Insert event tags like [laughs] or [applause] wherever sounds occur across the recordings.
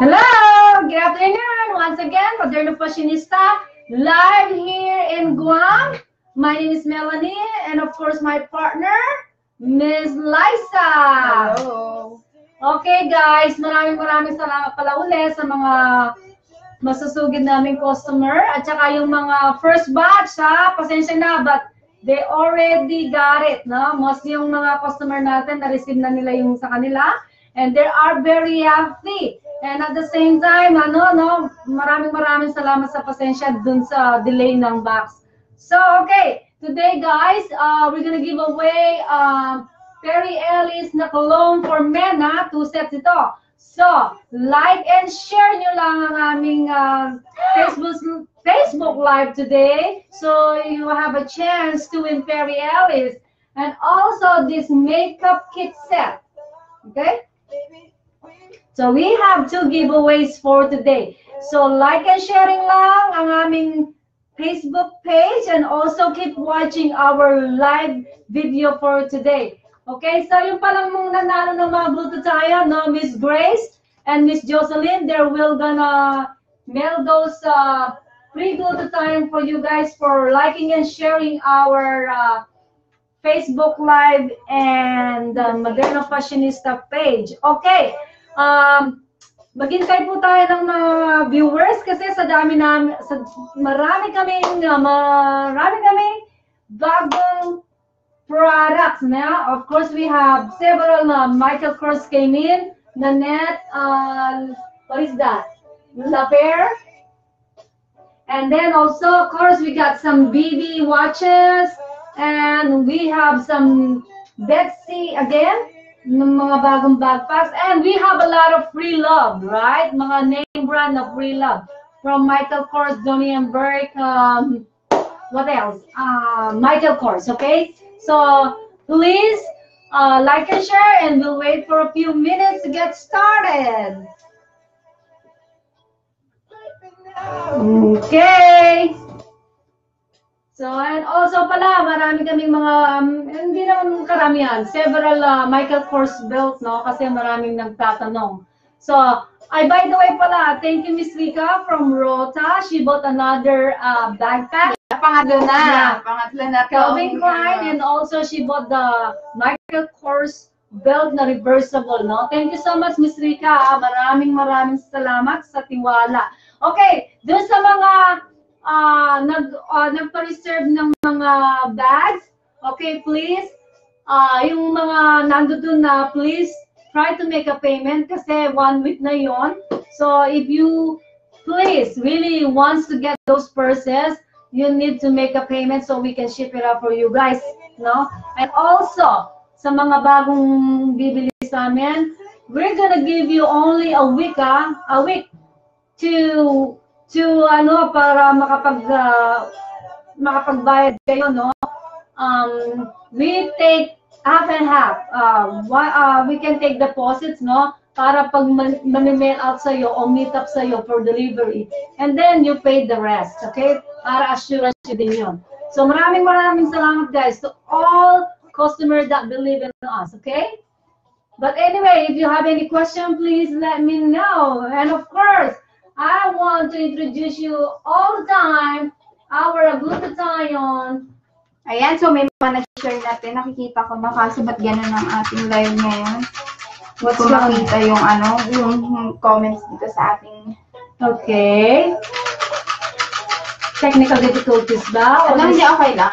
Hello! Good afternoon! Once again, Moderno Fashionista, live here in Guam. My name is Melanie, and of course, my partner, Miss Liza. Hello. Okay, guys, maraming maraming salamat pala uli sa mga masusugid naming customer at saka yung mga first batch, ha? Pasensya na, but they already got it, no? Most yung mga customer natin, na-receive na nila yung sa kanila and they are very happy. And at the same time, ano, no, maraming maraming salamat sa pasensya dun sa delay ng box. So, okay, today guys, uh, we're gonna give away uh, Perry Ellis na cologne for men, ha? Two sets ito. So, like and share nyo lang ang aming uh, Facebook Facebook Live today. So, you have a chance to win Perry Ellis. And also this makeup kit set. Okay? So we have two giveaways for today. So like and sharing lang ang aming Facebook page and also keep watching our live video for today. Okay, so yung palang mong nanalo ng mga Bluetooth tayo, no, Miss Grace and Miss Jocelyn, they will gonna mail those uh, free Bluetooth time for you guys for liking and sharing our uh, Facebook Live and uh, Moderno Fashionista page. Okay, um, maghintay po tayo ng mga viewers kasi sa dami namin, sa, marami kaming, uh, marami kaming bagong products na. Of course, we have several uh, Michael Kors came in, Nanette, uh, what is that? La Pair. And then also, of course, we got some BB watches, and we have some Betsy again, mga bagong backpacks, and we have a lot of free love, right? Mga name brand of free love from Michael Kors, Donny and Burke, um, what else? Uh, Michael Kors, okay? So please uh, like and share, and we'll wait for a few minutes to get started. Okay. So, and also pala, marami kaming mga, um, hindi naman karamihan, several uh, Michael Kors belt, no? Kasi maraming nagtatanong. So, ay, by the way pala, thank you, Miss Rika from Rota. She bought another uh, backpack. Pangatlo na. Yeah. Pangatlo na. Calvin Klein, and also she bought the Michael Kors belt na reversible, no? Thank you so much, Miss Rika. Maraming maraming salamat sa tiwala. Okay, dun sa mga uh, nag, uh, nagpa-reserve ng mga bags, okay, please, uh, yung mga nandoon na, please, try to make a payment kasi one week na yon. So, if you, please, really wants to get those purses, you need to make a payment so we can ship it out for you guys, no? And also, sa mga bagong bibili sa amin, we're gonna give you only a week, ah, a week to to ano para makapag uh, makapagbayad kayo no? Um we take half and half. Uh, one, uh we can take deposits no? Para pag ma-mail out sa iyo o meet up sa iyo for delivery. And then you pay the rest okay? Para assurance you din yun. So maraming maraming salamat guys to all customers that believe in us okay? But anyway if you have any question please let me know. And of course I want to introduce you all the time our glutathione. Ayan, so may mga nag-share natin. Nakikita ko na kaso ba't ganun ang ating live ngayon? What's Kung makita yung ano, yung comments dito sa ating... Okay. Technical difficulties ba? Ano, hindi okay lang.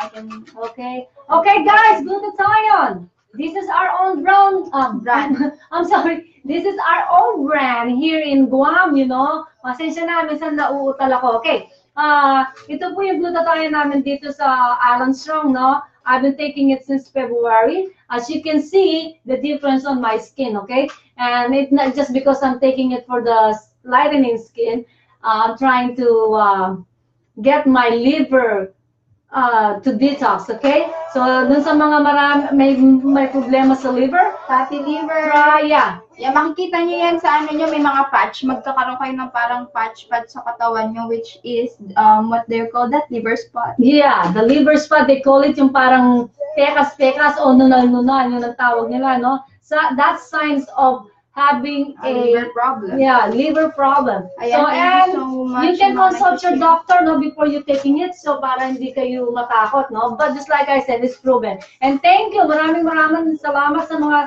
Okay. Okay, guys, glutathione. This is our own brand, um, brand. [laughs] I'm sorry. This is our own brand here in Guam, you know. Pasensya na, minsan nauutal ako. Okay. Uh, ito po yung glutathione namin dito sa Alan Strong, no? I've been taking it since February. As you can see, the difference on my skin, okay? And it's not just because I'm taking it for the lightening skin. Uh, I'm trying to uh, get my liver uh, to detox, okay? So, dun sa mga marami, may, may problema sa liver, Fatty liver. try, yeah. Yeah, makikita nyo yan sa ano nyo, may mga patch. Magkakaroon kayo ng parang patch-patch sa katawan nyo, which is um, what they're called that, liver spot. Yeah, the liver spot, they call it yung parang pekas-pekas o nunal-nunal, yung nagtawag nila, no? So that's signs of having A liver a problem. yeah liver problem. Ayan, so thank you and so much, you can consult your doctor no before you taking it so para hindi kayo matakot no. But just like I said, it's proven. And thank you. Maraming maraming salamat sa mga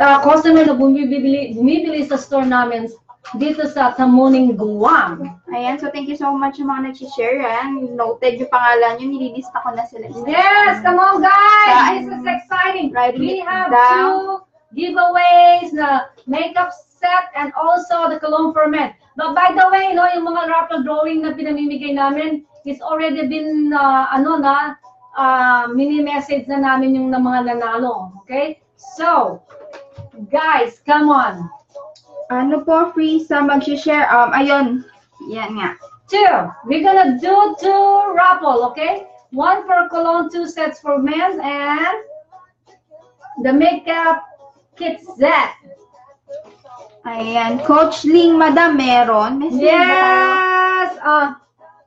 uh, customer na bumibili, bumibili sa store namin dito sa Tamuning, Guam. Ayan, so thank you so much yung mga nag-share. Ayan, noted yung pangalan nyo, nililista ko na sila. Yes, come on guys! This is exciting. Write We have down. two giveaways, the makeup set, and also the cologne for men. But by the way, no, yung mga raffle drawing na pinamimigay namin is already been, uh, ano na, uh, mini-message na namin yung na mga nanalo. Okay? So, guys, come on. Ano po, free sa mag-share? Um, ayun. Yan nga. Two, we're gonna do two raffle, okay? One for cologne, two sets for men, and the makeup kit set. Ayan. Coach Ling, madam, meron. May? Yes! Uh,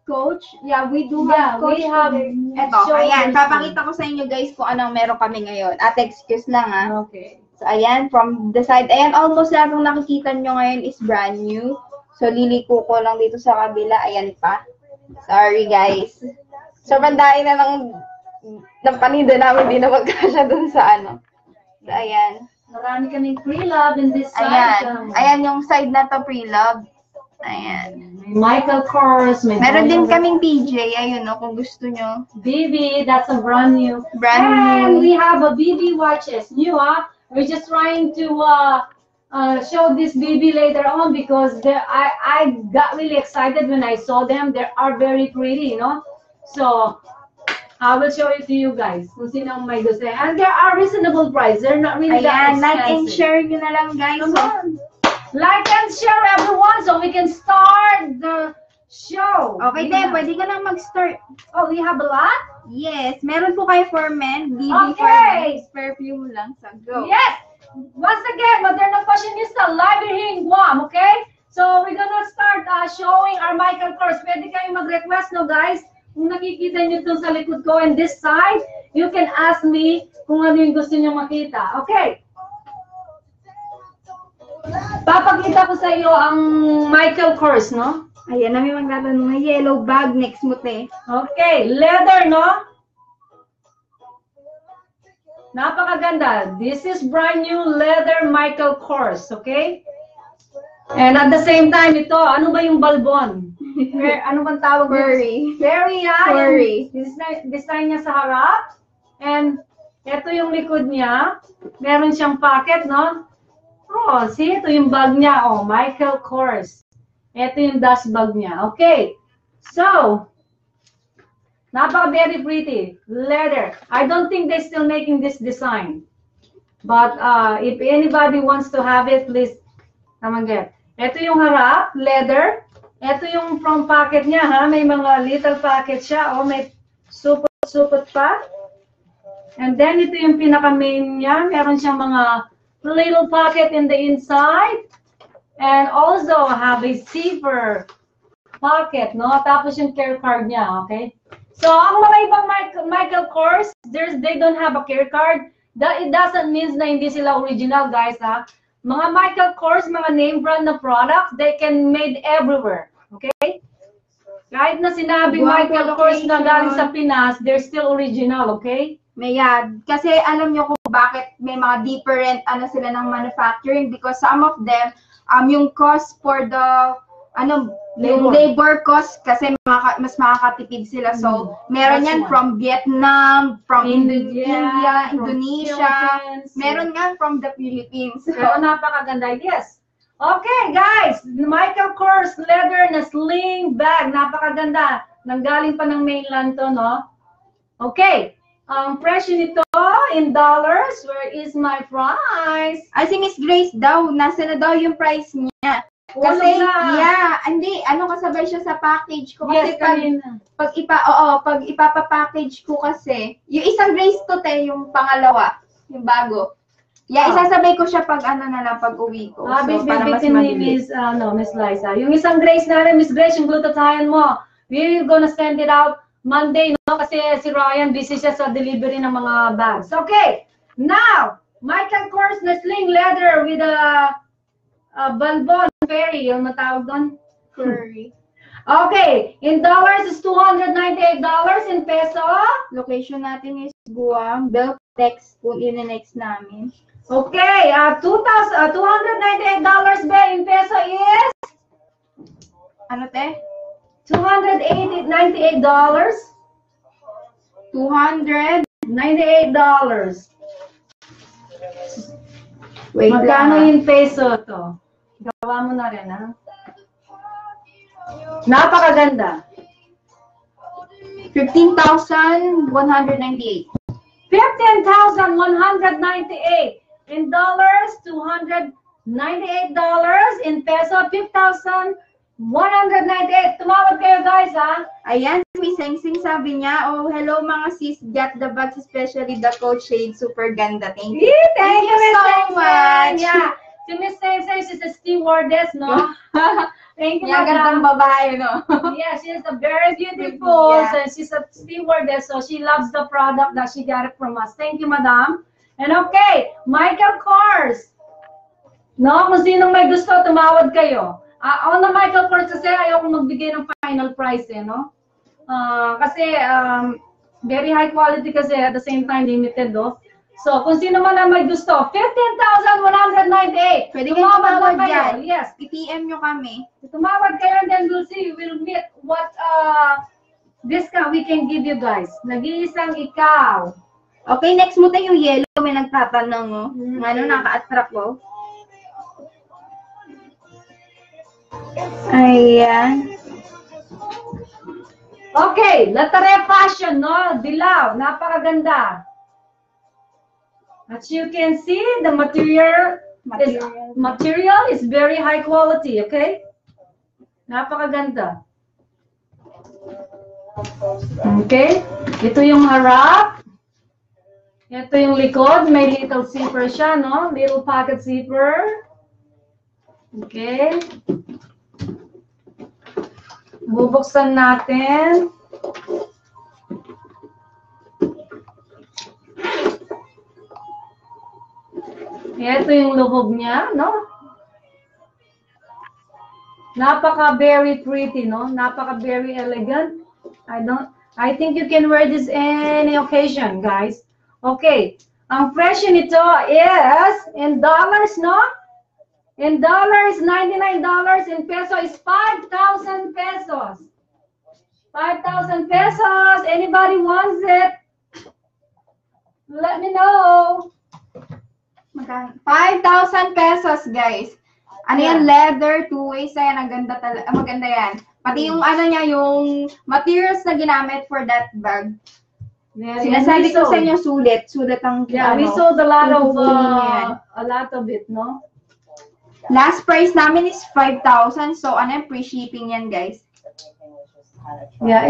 Coach? Yeah, we do Yeah, have coach. we have Ito, ayan. Papakita ko sa inyo guys kung anong meron kami ngayon. At excuse lang ah. okay. So, ayan, from the side. Ayan, almost lahat ng nakikita nyo ngayon is brand new. So, liliko ko lang dito sa kabila. Ayan pa. Sorry, guys. Sobrang dahil na ng, ng paninda namin, di na magkasya dun sa ano. So, ayan. Marami kaming free love in this side. Ayan. Ayan yung side na to, pre-love. Ayan. May Michael Kors, may Meron din kaming PJ, ayun no, kung gusto nyo. BB, that's a brand new. Brand and new. we have a BB watches, new, huh? We're just trying to uh, uh, show this BB later on because they- I, I got really excited when I saw them. They are very pretty, you know? So, I will show it to you guys kung sino ang may gusto. And they are reasonable price. They're not really that Ayan, like and expensive. share nyo na lang guys. Come on. Like and share everyone so we can start the show. Okay, We then, pwede ka na mag-start. Oh, we have a lot? Yes, meron po kayo for men, BB for Okay. men. Perfume lang sa go. Yes! Once again, Moderna Fashionista live here in Guam, okay? So we're gonna start uh, showing our Michael Kors. Pwede kayong mag-request, no guys? Kung nakikita nyo ito sa likod ko and this side, you can ask me kung ano yung gusto nyo makita. Okay? Papakita ko sa iyo ang Michael Kors, no? Ayan, na may magtatanong na yellow bag next mo, te. Okay, leather, no? Napakaganda. This is brand new leather Michael Kors, okay? And at the same time, ito, ano ba yung balbon? Fer- [laughs] ano bang tawag? Furry. Furry, yan. Furry. Design, design niya sa harap. And ito yung likod niya. Meron siyang pocket, no? Oh, see, ito yung bag niya. Oh, Michael Kors. Ito yung dust bag niya. Okay. So, napaka very pretty. Leather. I don't think they're still making this design. But uh, if anybody wants to have it, please come and get. Ito yung harap, leather. Ito yung front pocket niya, ha? May mga little pocket siya. Oh, may supot-supot pa. And then, ito yung pinaka-main niya. Meron siyang mga little pocket in the inside. And also have a zipper pocket, no? Tapos yung care card niya, okay? So, ang mga ibang Michael Kors, there's, they don't have a care card. That, it doesn't mean na hindi sila original, guys, ha? Mga Michael Kors, mga name brand na products, they can made everywhere, okay? Kahit na sinabing Wow, Michael Kors na galing sa Pinas, they're still original, okay? May yan. Kasi alam nyo kung bakit may mga different ano sila ng manufacturing because some of them, um, yung cost for the ano, yung Labor. cost kasi maka, mas makakatipid sila. So, Mm, meron that's yan one. from Vietnam, from India, India, from Indonesia. Philippines. Meron nga from the Philippines. Pero napakaganda, yes. Okay, guys, Michael Kors leather na sling bag, napakaganda. Nanggaling pa ng mainland to, no? Okay, ang presyo nito in dollars, where is my price? Ay, si Miss Grace daw, nasa na daw yung price niya. Kasi, yeah, hindi, ano kasabay siya sa package ko. Kasi Yes, pag, kanina. pag ipa, oo, pag ipapapackage ko kasi, yung isang Grace to te, yung pangalawa, yung bago. Yeah, Ah. isasabay ko siya pag ano na lang, pag uwi ko. Ah, so, para mas ni mabilis. Miss, ano, Miss Liza. Yung isang Grace natin, Miss Grace, yung glutatione mo, we're gonna send it out Monday, no? Kasi si Ryan, busy siya sa delivery ng mga bags. Okay, now, Michael Kors na sling leather with a, a balbon fairy, yung matawag doon. Furry. [laughs] Okay, in dollars is $298 in peso. Location natin is Guam. Beltex kung in-next namin. Okay, uh, 2,000, uh, $298 ba in peso is Ano te? $298. $98. 200. Wait Magkano lang. yung peso to? Gawa mo na rin, ha? Napakaganda. 15,198. 15,198 in dollars, $298 in peso, 5,198. Tumawag kayo guys, ha? Ayan, si Seng Seng sabi niya, oh, hello mga sis, got the bags, especially the coach shade, super ganda. Thank you. Yee, thank you, Miss so Seng much. Yeah. Si Miss Seng, she's a stewardess, no? [laughs] Thank you, gandang madam. babae, no? [laughs] Yeah, she's a very beautiful. Yeah. So she's a stewardess, so she loves the product that she got it from us. Thank you, madam. And okay, Michael Kors. No, kung sinong may gusto, tumawad kayo. Ah, ako na Michael Kors kasi ayaw kong magbigay ng final price, eh, no? Ah, kasi um, very high quality kasi at the same time limited, no? So, kung sino man ang may gusto, 15,198. Pwede kayo Tumawad tumawad kayo. dyan. Yes. I-PM nyo kami. Tumawag kayo and then we'll see, we'll meet what uh, discount we can give you guys. Nag-iisang ikaw. Okay, next mo tayo yung yellow. May nagtatanong, oh. Mm. Ano, naka-attract ko. Ayan. Okay, Latare Fashion, no? Dilaw, napakaganda. As you can see, the material is, Material. material is very high quality, okay? Napakaganda. Okay? Ito yung harap. Ito yung likod. May little zipper siya, no? Little pocket zipper. Okay. Bubuksan natin. Ito yung loob niya, no? Napaka very pretty, no? Napaka very elegant. I don't I think you can wear this any occasion, guys. Okay. Ang presyo nito is in dollars, no? In dollars, $99. In peso is 5,000 pesos. 5,000 pesos. Anybody wants it? Let me know. Magkano? 5,000 pesos, guys. Ano yan? Leather, two ways. Ayan, ang ganda talaga. Maganda yan. Pati yung ano niya, yung materials na ginamit for that bag. Yeah, Sinasabi we ko sa inyo, sulit. Sulit ang Yeah, we ano. sold a lot of, uh, a lot of it, no? Last price namin is 5,000. So, ano, free shipping yan, guys. Yeah,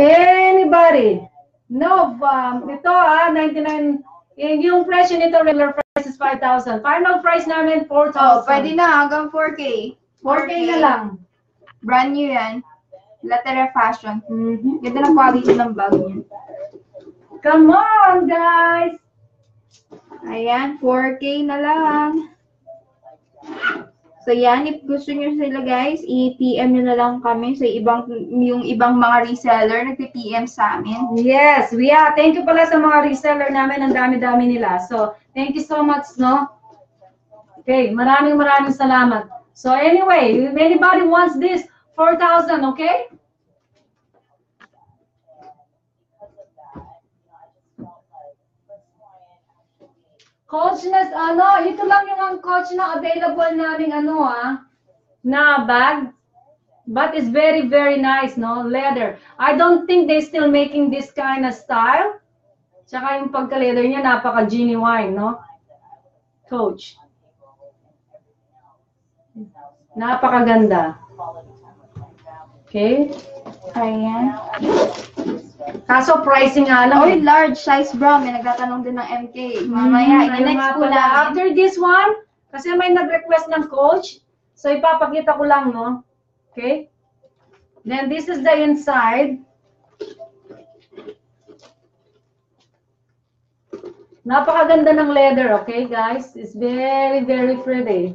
anybody. No, um, ito ah, 99, yung, yung presyo nito, regular price is 5,000. Final price namin, 4,000. Oh, pwede na. Hanggang 4K. 4K na lang. Brand new yan. Lateral fashion. Mhm. Ganda ng quality ng bag niya. Come on, guys! Ayan, 4K na lang. So yan, if gusto nyo sila guys, i-PM nyo na lang kami sa ibang, yung ibang mga reseller, nag-PM sa amin. Yes, we are. Thank you pala sa mga reseller namin. Ang dami-dami nila. So, thank you so much, no? Okay, maraming maraming salamat. So anyway, if anybody wants this, 4,000, okay? Coach na, ano, ito lang yung ang coach na available namin, ano ah, na bag. But it's very, very nice, no? Leather. I don't think they still making this kind of style. Tsaka yung pagka-leather niya, napaka-genuine, no? Coach. Napakaganda. Okay? Ayan. Kaso pricing nga lang. Oy, large size bra. May nagtatanong din ng MK. Mamaya, Mhm, i-next ko lang. After this one, kasi may nag-request ng coach, so ipapakita ko lang, no? Okay? Then this is the inside. Napakaganda ng leather, okay guys? It's very, very pretty.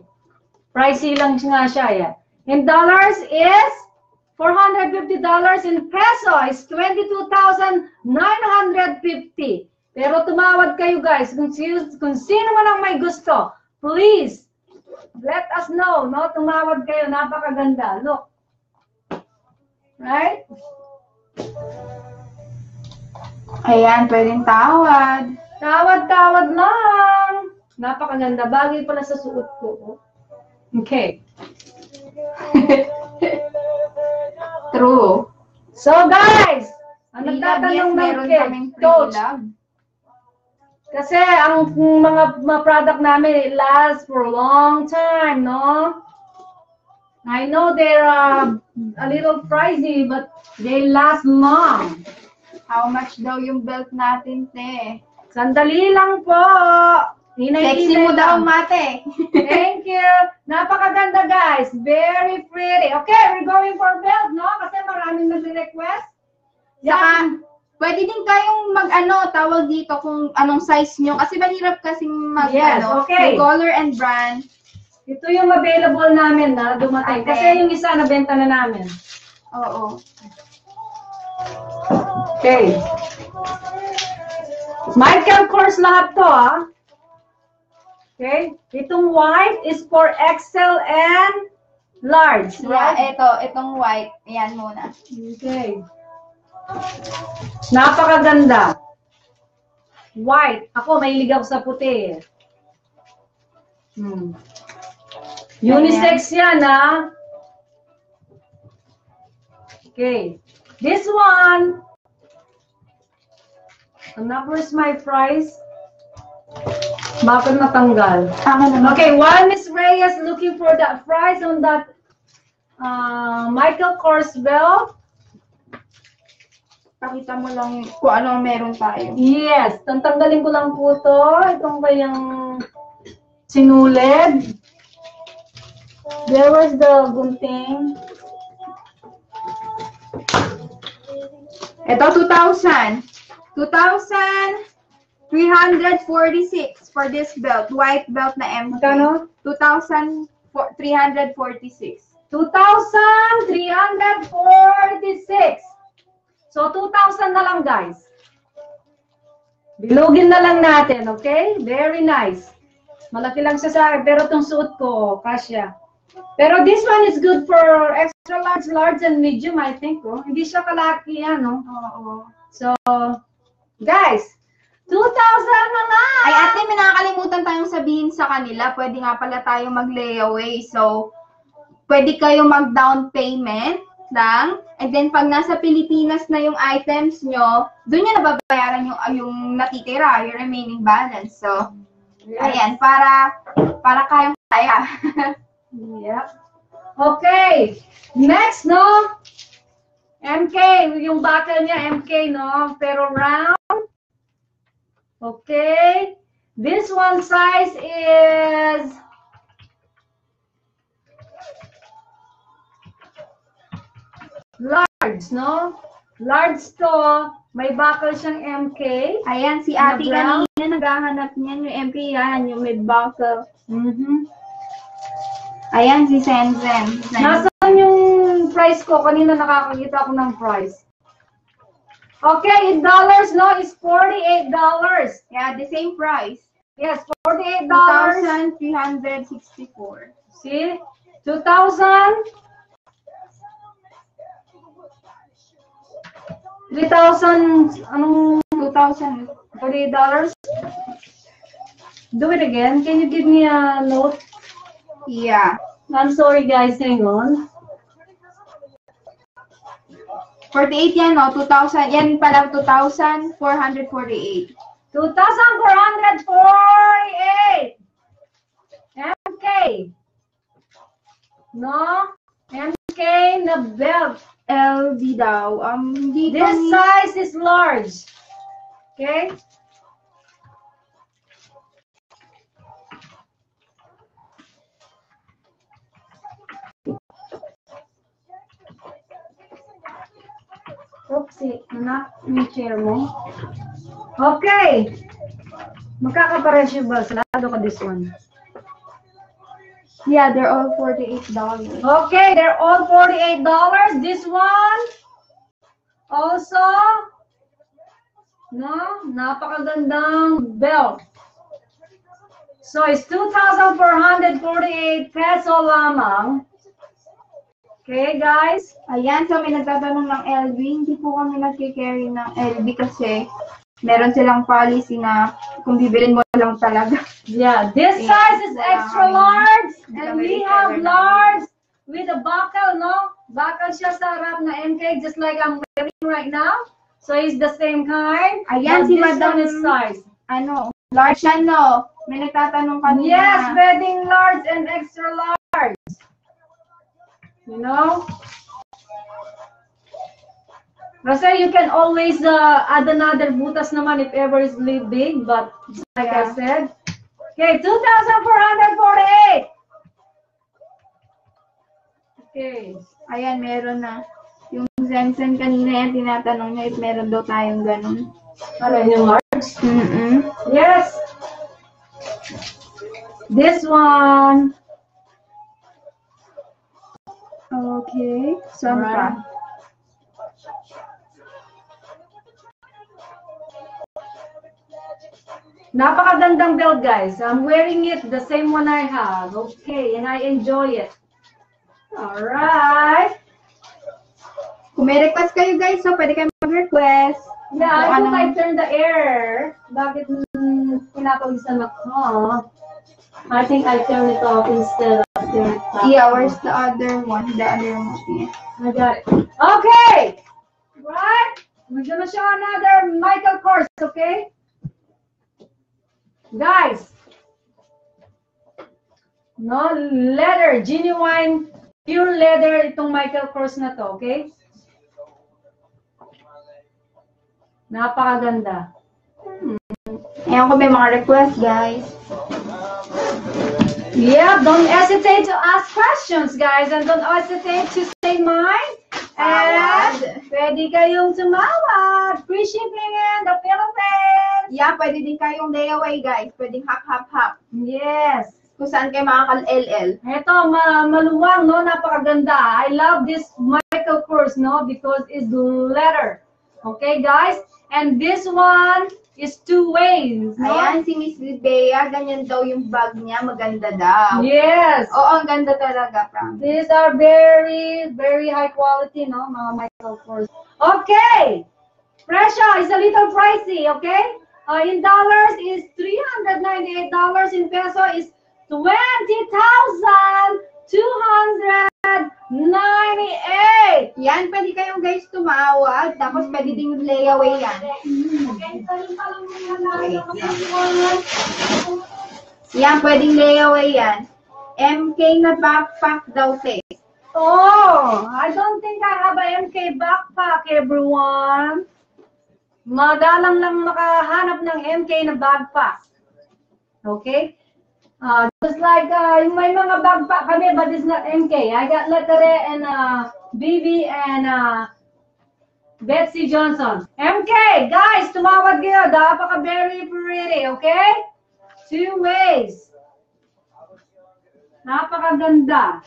Pricey lang nga siya, yeah. In dollars is $450 in peso is 22,950. Pero tumawad kayo guys, kung, sino, kung sino man ang may gusto, please, let us know, no? Tumawad kayo, napakaganda. Look. Right? Ayan, pwedeng tawad. Tawad-tawad lang. Napakaganda. Bagay pala sa suot ko. oh. Okay. [laughs] True. So guys, ang Pre-love, yes, nagtatanong ng kaming coach, kasi ang mga, mga product namin, it lasts for a long time, no? I know they're uh, a little pricey, but they last long. How much daw yung belt natin, te? Sandali lang po. Sexy mo daw, mate. [laughs] Thank you. Napakaganda, guys. Very pretty. Okay, we're going for belt, no? Kasi maraming nagre-request. Saka, pwede din kayong mag-ano, tawag dito kung anong size nyo. Kasi mahirap kasing mag, Yes, ano, okay. may color and brand. Ito yung available namin na dumating. Okay. Kasi yung isa, nabenta na namin. Oo. Okay. Michael Kors lahat to, ah. Okay? Itong white is for XL and large, Yeah, right? ito, itong white. Ayan muna. Okay. Napakaganda. White. Ako, mahilig ako sa puti. Hmm. Unisex yan, ha? Okay. This one. Anak, where's my price? Bakit natanggal? Okay, one Miss Reyes looking for that price on that uh, Michael Kors belt. Pakita mo lang kung ano meron tayo. Yes, tantanggalin ko lang po to. Itong kayang sinulid. There was the gunting. Ito, 2,000. 2,346 for this belt. White belt na MK. Magkano? 2,346. 2,346. So, 2,000 na lang, guys. Bilugin na lang natin, okay? Very nice. Malaki lang siya sa akin, pero itong suot ko, oh, kasya. Pero this one is good for extra large, large, and medium, I think. Oh. Hindi siya kalaki yan, no? Oo. So, guys, 2,000 na lang! Ay, ate, may nakakalimutan tayong sabihin sa kanila. Pwede nga pala tayo mag-layaway. So, pwede kayo mag-down payment lang. And then, pag nasa Pilipinas na yung items nyo, doon nyo nababayaran yung, yung natitira, yung remaining balance. So, ayan, para, para kayang kaya. [laughs] Yep. Okay. Next, no? MK, yung buckle niya, MK, no? Pero round. Okay. This one size is large, no? Large to. May buckle siyang MK. ayan, si Na ate brown? kanina naghahanap niyan, yung MP yan, yung may buckle. Mhm. Ayan, si Senzen. Sen. Nasaan yung price ko? Kanina nakakakita ako ng price. Okay, in dollars, no, it's $48. Yeah, the same price. Yes, $48. 2,364. See? 2,000. 3,000, anong 2,000. $48? Do it again. Can you give me a note? Yeah. I'm sorry guys, hang on. 48 yan, no? 2,000. Yan pala, 2,448. 2,448. MK. No? MK na belt. LB daw. Um, hindi This kami- size is large. Okay? Oopsie, anak, yung chair mo. Okay. Magkakaparesyo ba? Salado ka this one. Yeah, they're all $48. Okay, they're all $48. This one, also, no, napakagandang belt. So, it's 2,448 peso lamang. Okay, guys? Ayan, so may nagtatanong ng LV. Hindi po kami nagkikarry ng LV kasi meron silang policy na kung bibilin mo lang talaga. Yeah, this Yeah, size is extra large, and we have large with a buckle, no? Buckle siya sa harap na MK, just like I'm wearing right now. So it's the same kind. Ayan, si this Madam- one is size. Ano, large yan, no? May nagtatanong kanina. Yes, wedding large and extra large. You know? Kasi you can always uh, add another butas naman if ever is big, but like I Yeah. said. Okay, 2,448. Okay. Ayan, meron na. Yung Zensen kanina yan, tinatanong niya if meron daw tayong ganun. Para yung large. Mm-mm. Yes. This one. Okay. Saan pa? Right. Napakagandang belt, guys. I'm wearing it, the same one I have. Okay, and I enjoy it. Alright. Kung may request kayo guys, so pwede kayo mag-request. Yeah, I think I turned the air. Bakit mm, pinapawisan ako? I think I turned it off instead Yeah, where's the other one? The other one. Yeah. I got it. Okay. Right. We're gonna show another Michael Kors, okay? Guys. No leather, genuine, pure leather itong Michael Kors na to, okay? Napakaganda. Ayan kung may mga request guys. Yeah, don't hesitate to ask questions, guys, and don't hesitate to say mine. And pwede kayong tumawad. Free shipping in the Philippines. Yeah, pwede din kayong layaway guys. Pwedeng hap-hap-hap. Yes. Kung saan kayo makakal-LL. Ito, ma maluwang, no? Napakaganda. I love this Michael Kors, no? Because it's leather. Okay, guys? And this one is two ways, no? Ayan, si Miss Bea, ganyan daw yung bag niya. Maganda daw. Yes. Oo, ang ganda talaga, promise. These are very, very high quality, no? Mga Michael Kors. Okay. Presyo is a little pricey, okay? Uh, in dollars is $398. In peso is 20,298. Yan, pwede kayong guys tumawag. Tapos pwede din yung layaway yan. Yan, pwedeng layaway yan. MK na backpack daw, te. Oh, I don't think I have a MK backpack, everyone. Madalang lang makahanap ng MK na backpack. Okay? Uh, just like uh, may mga backpack kami, but it's not MK. I got Lettere and uh, BB and uh, Betsy Johnson. MK, guys, tumawag kayo. Napaka very pretty, okay? Two ways. Napakaganda.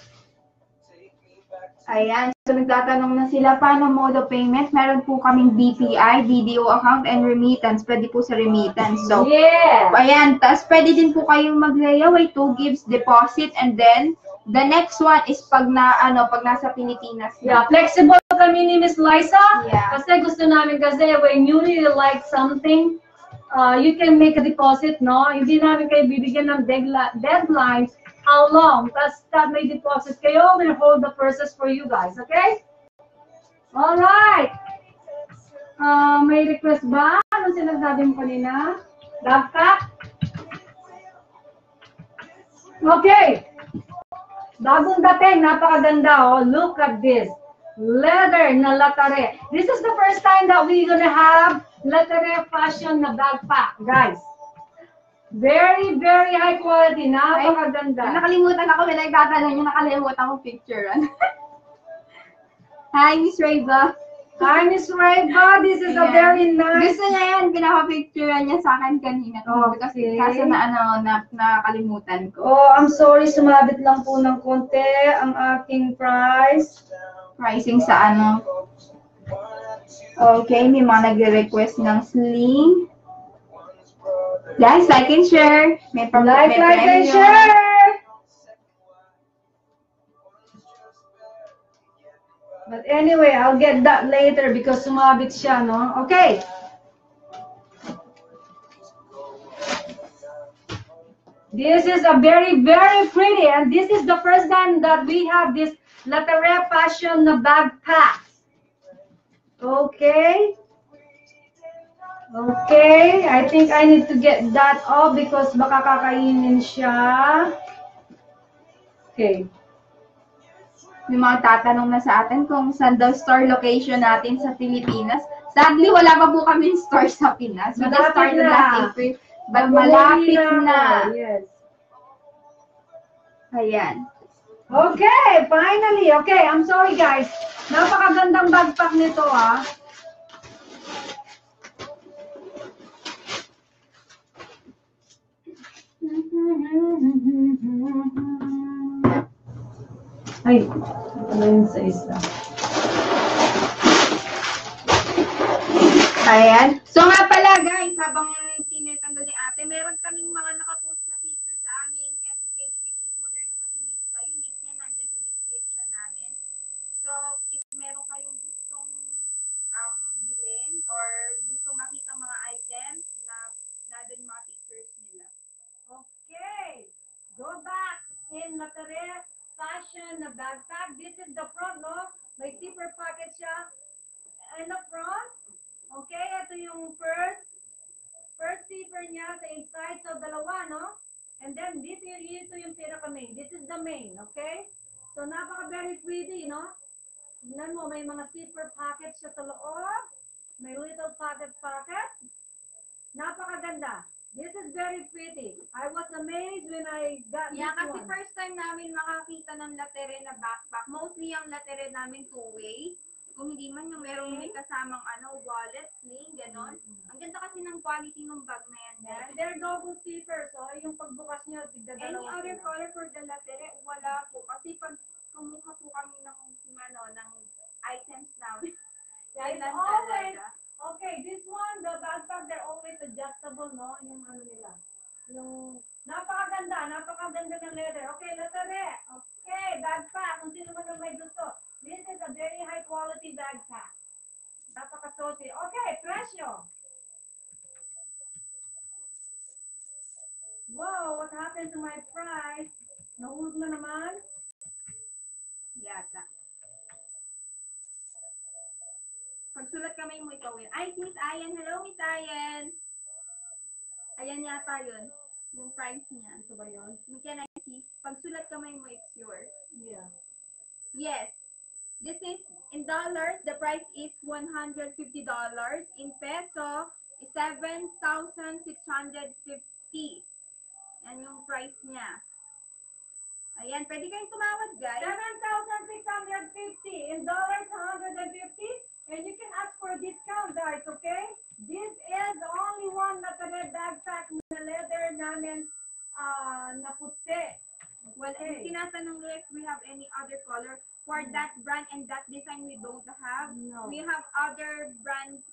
Ayan, so nagtatanong na sila, paano mode of payment? Meron po kaming BPI, DDO account, and remittance. Pwede po sa remittance. So, Yeah. ayan, tas pwede din po kayong mag-layaway, 2 gives deposit, and then, the next one is pag na, ano, pag nasa Pilipinas Yeah, flexible kami ni Miss Liza. Yeah. Kasi gusto namin kasi when you really like something, uh, you can make a deposit, no? Hindi namin kayo bibigyan ng deadli- deadline. How long? Tapos that may deposit kayo, we'll hold the purses for you guys, okay? Alright. Uh, may request ba? Ano sinasabi mo kanina? Backpack? Okay. Bagong dating, napakaganda oh. Look at this. Leather na latare. This is the first time that we're gonna have latare fashion na backpack, guys. Very, very high quality. Napakaganda. Nakalimutan ako, may nagtatanong yung nakalimutan ko picture. [laughs] Hi, Miss Rayba. Hi, Miss Raiva. This is a Ayan. very nice. Gusto niya yan, pinaka-picture niya sa akin kanina. Kasi Okay. kaso na ano, na, nakakalimutan ko. Oh, I'm sorry, sumabit lang po ng konti ang aking price. Pricing sa ano. Okay, may mga nagre-request ng sling. Guys, like and share. May prom- Like, may like, and share! But anyway, I'll get that later because sumabit siya, no? Okay. This is a very, very pretty, and this is the first time that we have this Latere Fashion na backpack. Okay. Okay, I think I need to get that off because baka kakainin siya. Okay. May mga tatanong na sa atin kung saan daw store location natin sa Pilipinas. Sadly, wala pa po kami [laughs] store sa Pinas. Just Malapit started na. last April. But malapit na. Yes. Ayan. Okay, finally. Okay, I'm sorry guys. Napakagandang backpack nito ah. Ay, ano yun sa isa? Ayan. So nga pala guys, habang 3D, no? Tignan mo, may mga zipper pocket siya sa loob. May little pocket pocket. Napakaganda. This is very pretty. I was amazed when I got yeah, this one. Yeah, kasi first time namin makakita ng latere na backpack. Mostly ang latere namin two-way. Kung hindi man yung merong okay. may kasamang ano, wallet, sling, gano'n. Mm-hmm. Ang ganda kasi ng quality ng bag na yan. Yeah. They're double zippers, oh. Yung pagbukas nyo, tigda Any other color for the latere, wala po. Kasi pag Yeah, it's lang always, okay, this one, the backpack, they're always adjustable, no? Yung ano nila. Yung, napakaganda, napakaganda ng leather. Okay, letter E. Okay, backpack, kung sino man may gusto. This is a very high quality backpack. Napaka-saucy. Okay, presyo. Wow, what happened to my price? Nahulog na naman? Yata. Pagsulat kamay mo ikaw yun. Ay, Miss Ayan. Hello, Miss Ayan. Ayan yata yun. Yung price niya. Ito ba yun? Can I see? Pagsulat kamay mo, it's yours. Yeah. Yes. This is in dollars. The price is $150. In peso, is 7,650. Yan yung price niya. Ayan, pwede kayong tumawad, guys. 7,650 in dollars 150 and you can ask for a discount guys okay this is the only one na red backpack na leather namin ah na puti Well, Okay. okay. tinatanong nila if we have any other color for that brand and that design we don't have. No. We have other brand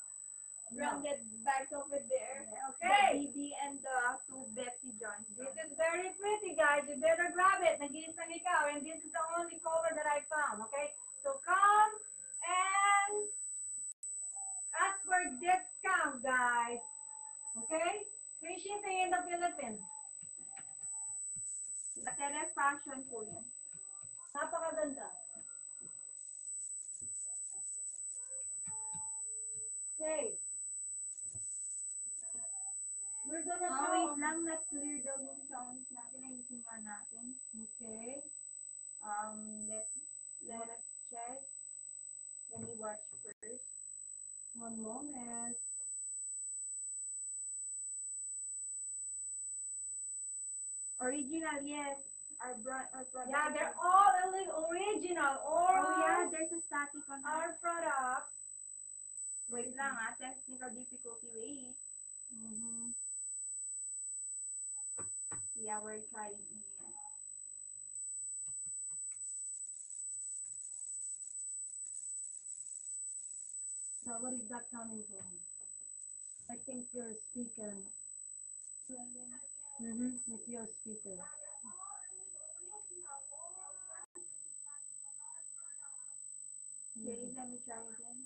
branded bags over there. Okay. The BB and the two Betsy Johnson. this is very pretty guys you better grab it nag-iisang ikaw and this is the only color that I found okay so come and ask for discount guys okay free shipping in the Philippines Latere fashion po yan. Napakaganda. One moment. Original, yes. Our brand, our product. Yeah, they're all original. All Oh yeah, there's a static on our products Wait lang ah, technical difficulty, wait. Mhm. Yeah, we're trying again. Is that coming from? I think your speaker. Mm-hmm. It's your speaker. Okay, let me try again.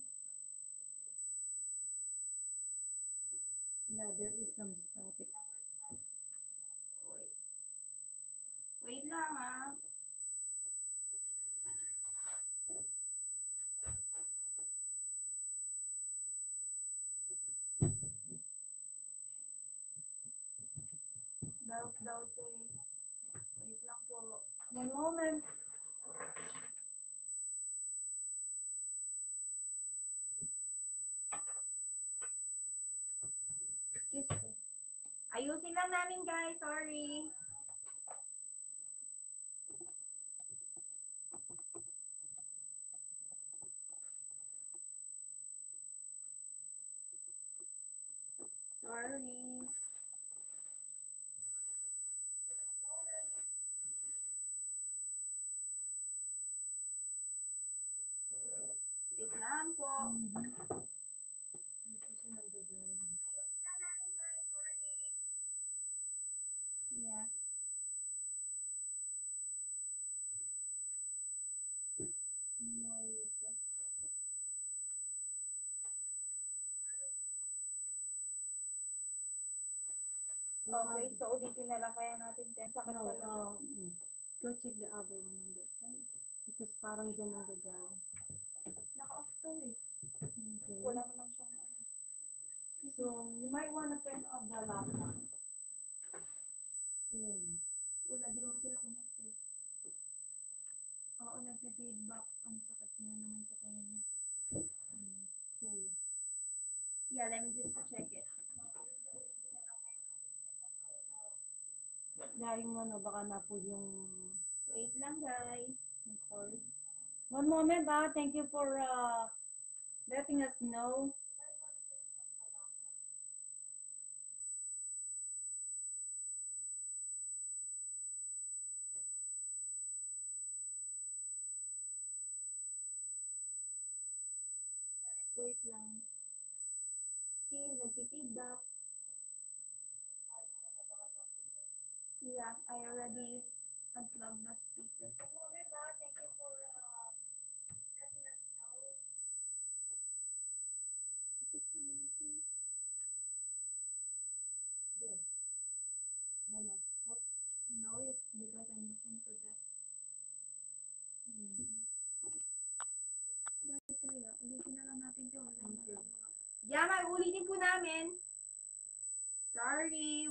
Yeah, there is some static. Excuse me. Ayusin lang namin guys, sorry. Sorry. Wait lang po. Ito siya nagdadaan. Yeah. Ay isa? Okay, so ulitin na lang kaya natin din. Sakit No, talaga. um, go check the other one on this side. Because parang dyan nagdadaan. Naka-off to eh. Okay. Wala naman siyang. So, you might want to turn off the laptop. Ayan. Wala din naman sila connected. Oo, nagpe-feedback. Ang sakit na naman sa kanya niya. Okay. Yeah, let me just check it. Yaring mo na baka na po yung Wait lang guys. record. One moment ah. Thank you for uh, letting us know. Wait lang. Still, nagpe-feedback. Yeah, I already unplugged the speaker. Is it somewhere here? There. Ano? Oh, No, it's because I'm looking for that. hmm. Bakit kaya? Ulitin na may ulitin po namin. Sorry.